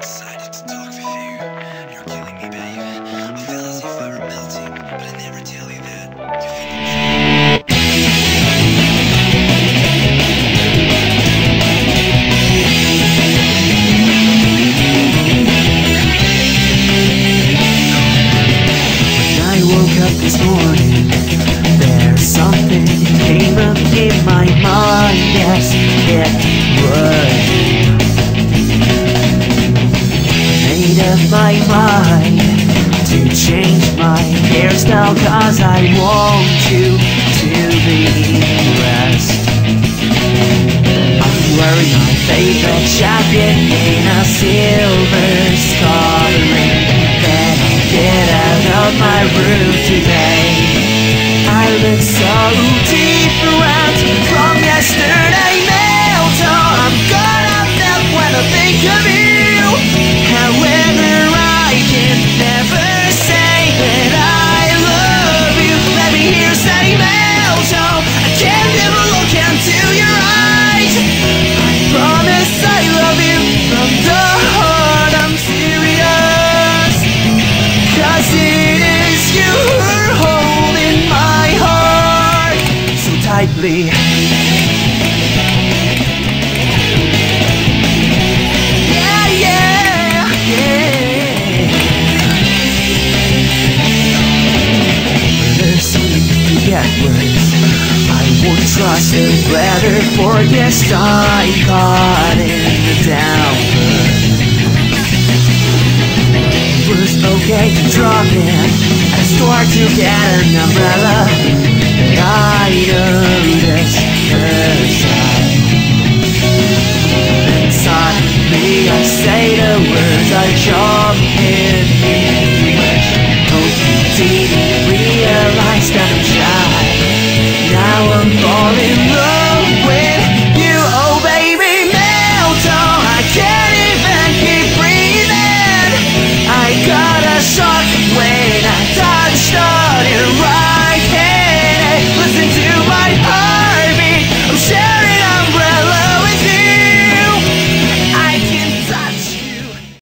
Decided to talk with you. You're killing me, babe. I feel as if I were melting, but I never my mind to change my hairstyle, cause I want you to be impressed. I'm wearing my favorite jacket in a silver scarlet. Then I'll get out of my room today. I look so different from yesterday, worse. I won't trust a letter for this I caught in the downpour was okay to drop in at start to get an umbrella. I words I jump in